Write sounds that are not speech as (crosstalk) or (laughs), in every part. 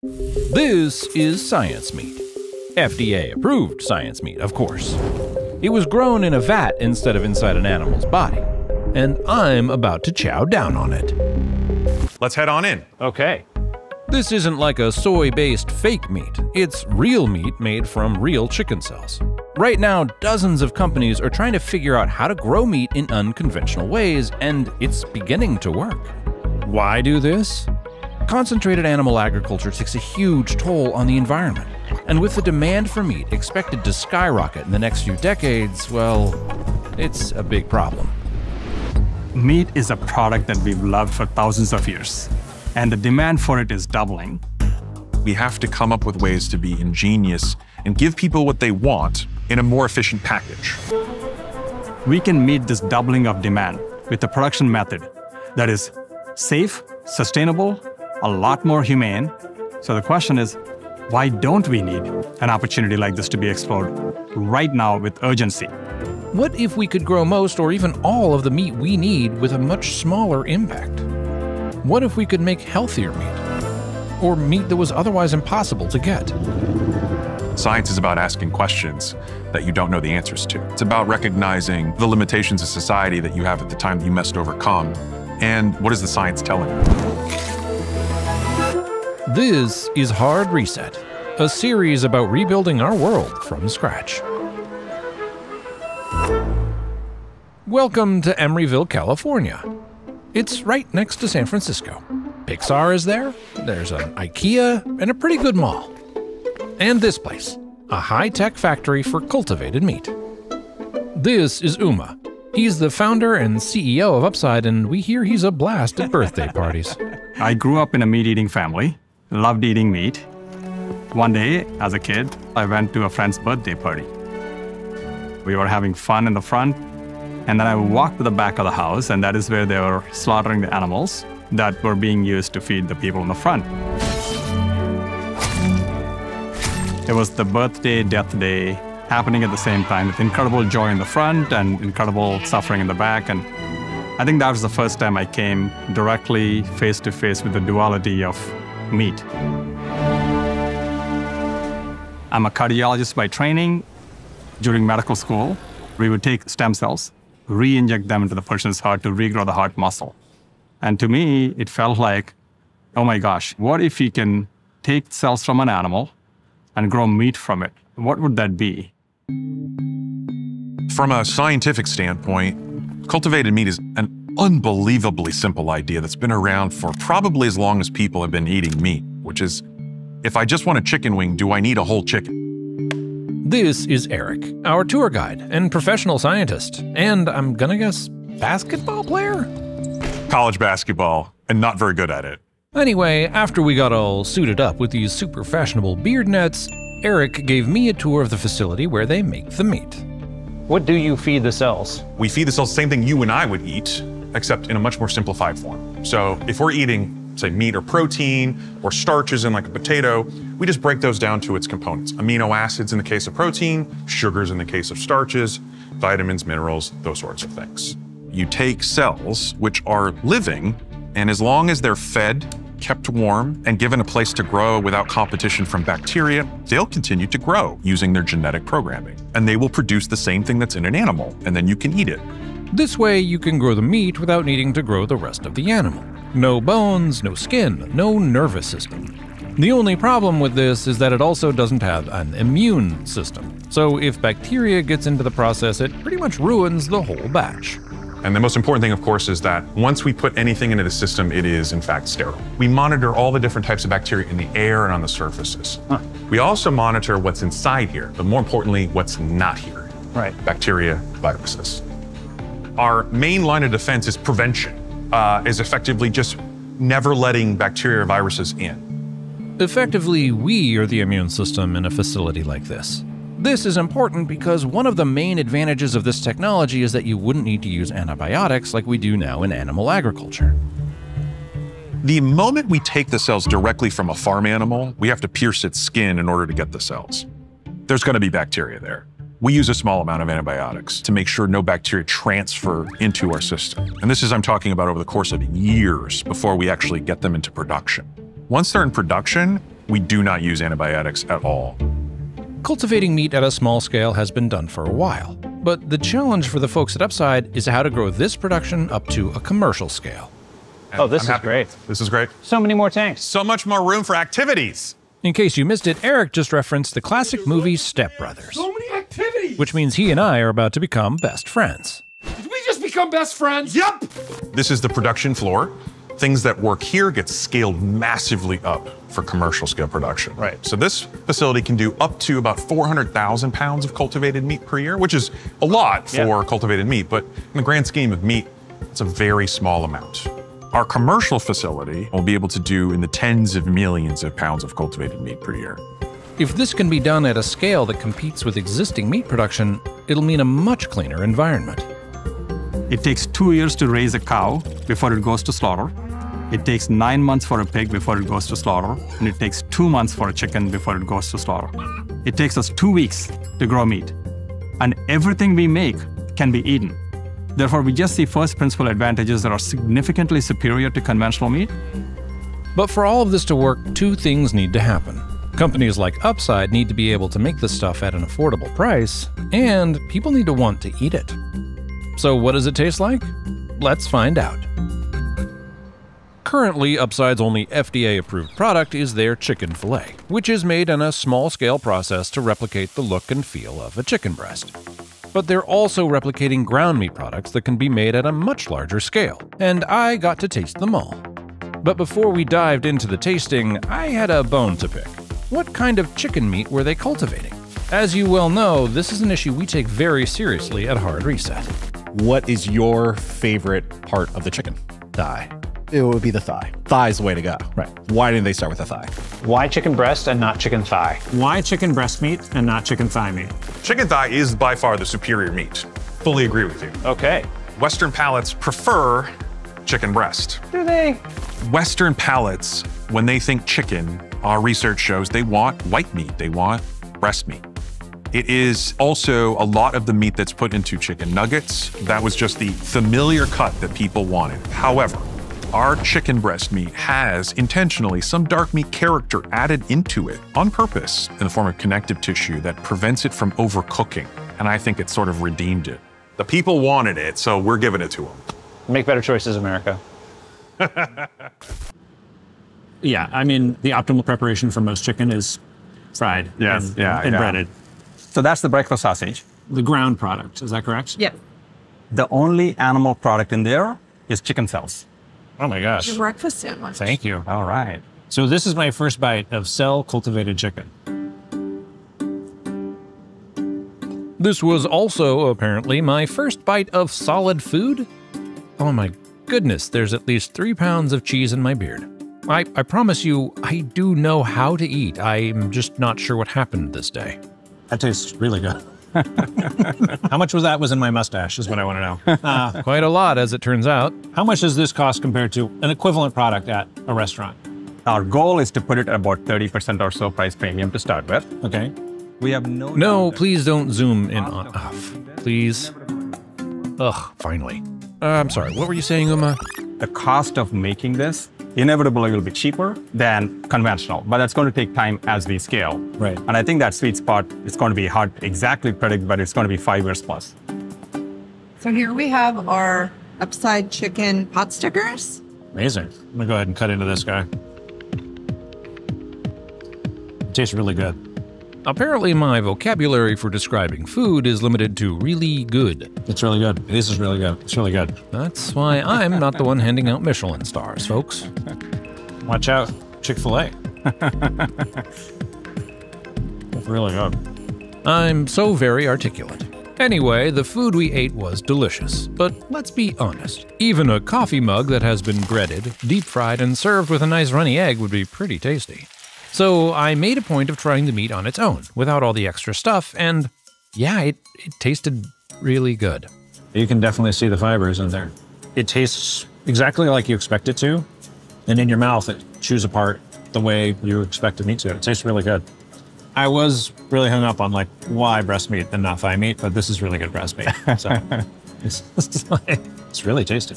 This is science meat. FDA approved science meat, of course. It was grown in a vat instead of inside an animal's body. And I'm about to chow down on it. Let's head on in. Okay. This isn't like a soy based fake meat, it's real meat made from real chicken cells. Right now, dozens of companies are trying to figure out how to grow meat in unconventional ways, and it's beginning to work. Why do this? Concentrated animal agriculture takes a huge toll on the environment, and with the demand for meat expected to skyrocket in the next few decades, well, it's a big problem. Meat is a product that we've loved for thousands of years and the demand for it is doubling. We have to come up with ways to be ingenious and give people what they want in a more efficient package. We can meet this doubling of demand with a production method that is safe, sustainable, a lot more humane. So the question is, why don't we need an opportunity like this to be explored right now with urgency? What if we could grow most or even all of the meat we need with a much smaller impact? What if we could make healthier meat? Or meat that was otherwise impossible to get? Science is about asking questions that you don't know the answers to. It's about recognizing the limitations of society that you have at the time that you must overcome. And what is the science telling you? This is Hard Reset, a series about rebuilding our world from scratch. Welcome to Emeryville, California. It's right next to San Francisco. Pixar is there, there's an IKEA, and a pretty good mall. And this place, a high tech factory for cultivated meat. This is Uma. He's the founder and CEO of Upside, and we hear he's a blast at birthday parties. (laughs) I grew up in a meat eating family, loved eating meat. One day, as a kid, I went to a friend's birthday party. We were having fun in the front, and then I walked to the back of the house, and that is where they were slaughtering the animals that were being used to feed the people in the front. It was the birthday, death day happening at the same time with incredible joy in the front and incredible suffering in the back. And I think that was the first time I came directly face to face with the duality of meat. I'm a cardiologist by training. During medical school, we would take stem cells re-inject them into the person's heart to regrow the heart muscle. And to me, it felt like, oh my gosh, what if you can take cells from an animal and grow meat from it? What would that be? From a scientific standpoint, cultivated meat is an unbelievably simple idea that's been around for probably as long as people have been eating meat, which is if I just want a chicken wing, do I need a whole chicken? This is Eric, our tour guide and professional scientist, and I'm gonna guess basketball player? College basketball, and not very good at it. Anyway, after we got all suited up with these super fashionable beard nets, Eric gave me a tour of the facility where they make the meat. What do you feed the cells? We feed the cells the same thing you and I would eat, except in a much more simplified form. So if we're eating say meat or protein or starches in like a potato, we just break those down to its components. Amino acids in the case of protein, sugars in the case of starches, vitamins, minerals, those sorts of things. You take cells which are living, and as long as they're fed, kept warm, and given a place to grow without competition from bacteria, they'll continue to grow using their genetic programming. And they will produce the same thing that's in an animal, and then you can eat it. This way, you can grow the meat without needing to grow the rest of the animal. No bones, no skin, no nervous system. The only problem with this is that it also doesn't have an immune system. So if bacteria gets into the process, it pretty much ruins the whole batch. And the most important thing, of course, is that once we put anything into the system, it is in fact sterile. We monitor all the different types of bacteria in the air and on the surfaces. Huh. We also monitor what's inside here, but more importantly, what's not here. Right. Bacteria, viruses. Our main line of defense is prevention uh, is effectively just never letting bacteria or viruses in. Effectively, we are the immune system in a facility like this. This is important because one of the main advantages of this technology is that you wouldn't need to use antibiotics like we do now in animal agriculture. The moment we take the cells directly from a farm animal, we have to pierce its skin in order to get the cells. There's going to be bacteria there. We use a small amount of antibiotics to make sure no bacteria transfer into our system. And this is, I'm talking about over the course of years before we actually get them into production. Once they're in production, we do not use antibiotics at all. Cultivating meat at a small scale has been done for a while, but the challenge for the folks at Upside is how to grow this production up to a commercial scale. And Oh, this I'm is happy. great. This is great. So many more tanks. So much more room for activities. In case you missed it, Eric just referenced the classic movie Step Brothers, So many activities. which means he and I are about to become best friends. Did we just become best friends? Yep. This is the production floor. Things that work here get scaled massively up for commercial scale production. Right. So this facility can do up to about 400,000 pounds of cultivated meat per year, which is a lot for Yeah. cultivated meat, but in the grand scheme of meat, it's a very small amount. Our commercial facility will be able to do in the tens of millions of pounds of cultivated meat per year. If this can be done at a scale that competes with existing meat production, it'll mean a much cleaner environment. It takes two years to raise a cow before it goes to slaughter. It takes nine months for a pig before it goes to slaughter. And it takes two months for a chicken before it goes to slaughter. It takes us two weeks to grow meat. And everything we make can be eaten. Therefore, we just see first principle advantages that are significantly superior to conventional meat. But for all of this to work, two things need to happen. Companies like Upside need to be able to make this stuff at an affordable price, and people need to want to eat it. So, what does it taste like? Let's find out. Currently, Upside's only FDA approved product is their chicken filet, which is made in a small scale process to replicate the look and feel of a chicken breast. But they're also replicating ground meat products that can be made at a much larger scale, and I got to taste them all. But before we dived into the tasting, I had a bone to pick. What kind of chicken meat were they cultivating? As you well know, this is an issue we take very seriously at Hard Reset. What is your favorite part of the chicken? Thigh. It would be the thigh. Thigh's the way to go. Right. Why didn't they start with the thigh? Why chicken breast and not chicken thigh? Why chicken breast meat and not chicken thigh meat? Chicken thigh is by far the superior meat. Fully agree with you. Okay. Western palates prefer chicken breast. Do they? Western palates, when they think chicken, our research shows they want white meat, they want breast meat. It is also a lot of the meat that's put into chicken nuggets. That was just the familiar cut that people wanted. However, our chicken breast meat has intentionally some dark meat character added into it on purpose in the form of connective tissue that prevents it from overcooking. And I think it sort of redeemed it. The people wanted it, so we're giving it to them. Make better choices, America. (laughs) Yeah, I mean, the optimal preparation for most chicken is fried Yes, and, yeah, and yeah. breaded. So that's the breakfast sausage. The ground product, is that correct? Yeah. The only animal product in there is chicken cells. Oh my gosh. Breakfast sandwich. Thank you. All right. So this is my first bite of cell cultivated chicken. This was also, apparently, my first bite of solid food. Oh my goodness, there's at least three pounds of cheese in my beard. I, I promise you, I do know how to eat. I'm just not sure what happened this day. That tastes really good. (laughs) how much was that was in my mustache is what I want to know. (laughs) Uh, Quite a lot, as it turns out. how much does this cost compared to an equivalent product at a restaurant? Our goal is to put it at about 30% or so price premium to start with. Okay. We have no. No, please don't zoom in on. Ugh, please. Ugh, finally. Uh, I'm sorry, what were you saying, Uma? the cost of making this inevitably will be cheaper than conventional, but that's going to take time as we scale. Right. And I think that sweet spot is going to be hard to exactly predict, but it's going to be five years plus. So here we have our upside chicken pot stickers. Amazing. I'm gonna go ahead and cut into this guy. It tastes really good. Apparently, my vocabulary for describing food is limited to really good. It's really good. This is really good. It's really good. That's why I'm not the one handing out Michelin stars, folks. Watch out, Chick Fil A. (laughs) really good. I'm so very articulate. Anyway, the food we ate was delicious, but let's be honest. Even a coffee mug that has been breaded, deep fried, and served with a nice runny egg would be pretty tasty. So I made a point of trying the meat on its own, without all the extra stuff, and yeah, it, it tasted really good. You can definitely see the fibers in there. It tastes exactly like you expect it to, and in your mouth, it chews apart the way you expected meat to. It tastes really good. I was really hung up on like why breast meat and not thigh meat, but this is really good breast meat. So (laughs) it's, it's, like- it's really tasty.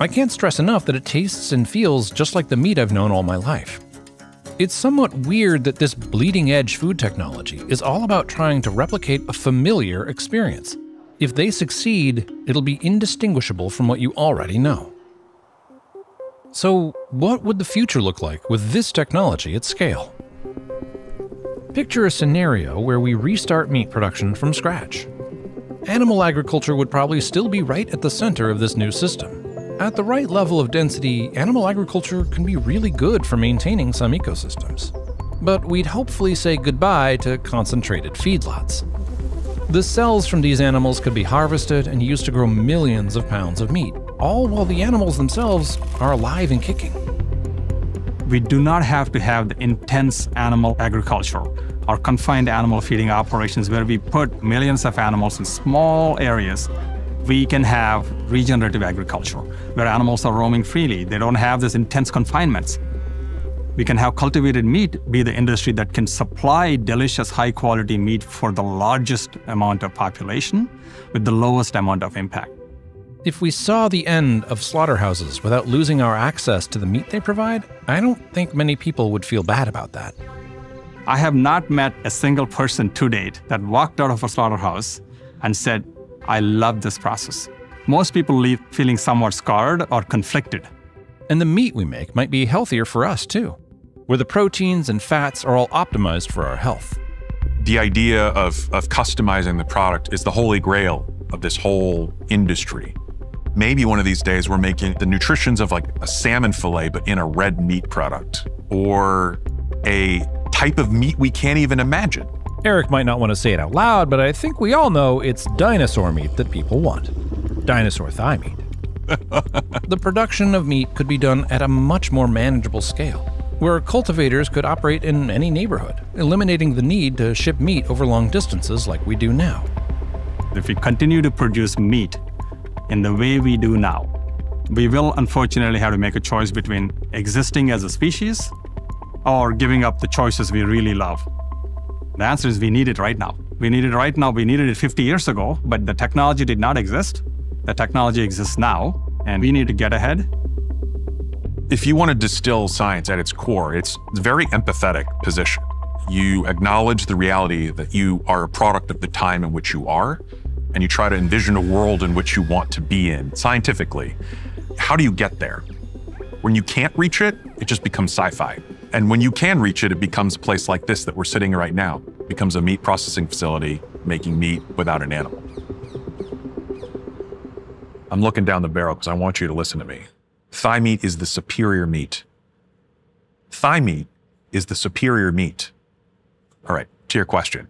I can't stress enough that it tastes and feels just like the meat I've known all my life. It's somewhat weird that this bleeding edge food technology is all about trying to replicate a familiar experience. If they succeed, it'll be indistinguishable from what you already know. So, what would the future look like with this technology at scale? Picture a scenario where we restart meat production from scratch. Animal agriculture would probably still be right at the center of this new system. At the right level of density, animal agriculture can be really good for maintaining some ecosystems. But we'd hopefully say goodbye to concentrated feedlots. The cells from these animals could be harvested and used to grow millions of pounds of meat, all while the animals themselves are alive and kicking. We do not have to have the intense animal agriculture or confined animal feeding operations where we put millions of animals in small areas. We can have regenerative agriculture where animals are roaming freely. They don't have this intense confinements. We can have cultivated meat be the industry that can supply delicious, high quality meat for the largest amount of population with the lowest amount of impact. If we saw the end of slaughterhouses without losing our access to the meat they provide, I don't think many people would feel bad about that. I have not met a single person to date that walked out of a slaughterhouse and said, I love this process. Most people leave feeling somewhat scarred or conflicted. And the meat we make might be healthier for us too, where the proteins and fats are all optimized for our health. The idea of, of customizing the product is the holy grail of this whole industry. Maybe one of these days we're making the nutritions of like a salmon fillet, but in a red meat product, or a type of meat we can't even imagine. Eric might not want to say it out loud, but I think we all know it's dinosaur meat that people want dinosaur thigh meat. (laughs) the production of meat could be done at a much more manageable scale, where cultivators could operate in any neighborhood, eliminating the need to ship meat over long distances like we do now. If we continue to produce meat in the way we do now, we will unfortunately have to make a choice between existing as a species or giving up the choices we really love. The answer is we need it right now. We need it right now. We needed it 50 years ago, but the technology did not exist. The technology exists now, and we need to get ahead. If you want to distill science at its core, it's a very empathetic position. You acknowledge the reality that you are a product of the time in which you are, and you try to envision a world in which you want to be in scientifically. How do you get there? When you can't reach it, it just becomes sci fi. And when you can reach it, it becomes a place like this that we're sitting right now, it becomes a meat processing facility making meat without an animal. I'm looking down the barrel because I want you to listen to me. Thigh meat is the superior meat. Thigh meat is the superior meat. All right, to your question.